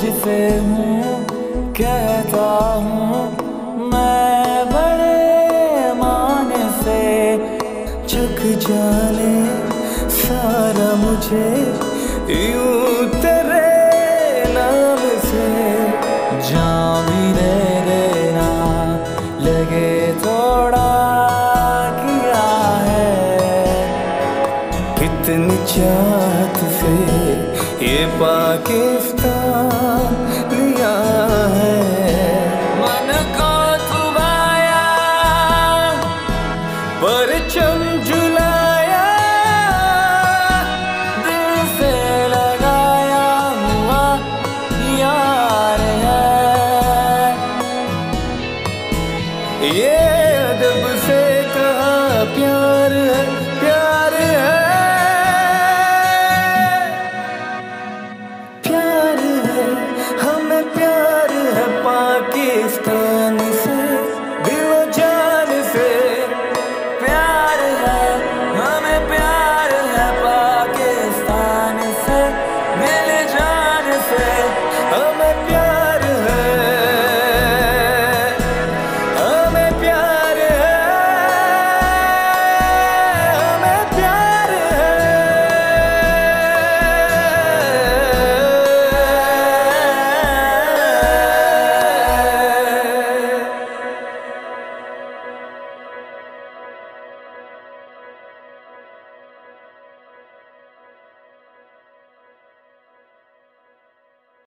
तुझसे हूँ, कहता हूँ, मैं बड़े मान से चुक जाने, सारा मुझे यूँ तेरे नाम से जाम इतनी चाहत से ये पाकिस्तान लिया है। मन को थुबाया, परचम झुलाया दिल से लगाया हुआ यार है। ये हमें प्यार है पाकिस्तान।